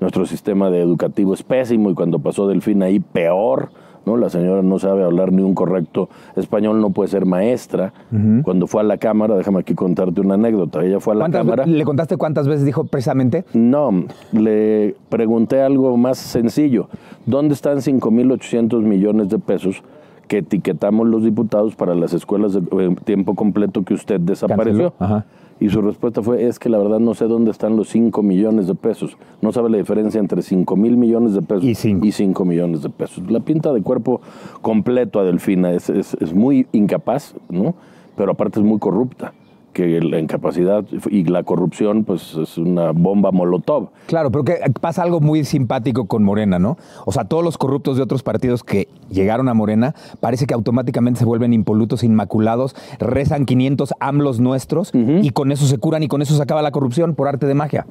nuestro sistema de educativo es pésimo y cuando pasó Delfín ahí peor. ¿no? La señora no sabe hablar ni un correcto español, no puede ser maestra. Cuando fue a la cámara, déjame aquí contarte una anécdota. Ella fue a la ¿Cuántas cámara. ¿Le contaste cuántas veces dijo precisamente? No, le pregunté algo más sencillo. ¿Dónde están 5.800 millones de pesos que etiquetamos los diputados para las escuelas de eh, tiempo completo que usted desapareció? Ajá. Y su respuesta fue, es que la verdad no sé dónde están los 5 millones de pesos. No sabe la diferencia entre 5 mil millones de pesos Y cinco. y 5 millones de pesos. La pinta de cuerpo completo a Delfina es, es- es muy incapaz, ¿no? Pero aparte es muy corrupta. Que la incapacidad y la corrupción, pues es una bomba molotov. Claro, pero que pasa algo muy simpático con Morena, ¿no? O sea, todos los corruptos de otros partidos que llegaron a Morena parece que automáticamente se vuelven impolutos, inmaculados, rezan 500 AMLOS nuestros y con eso se curan y con eso se acaba la corrupción por arte de magia.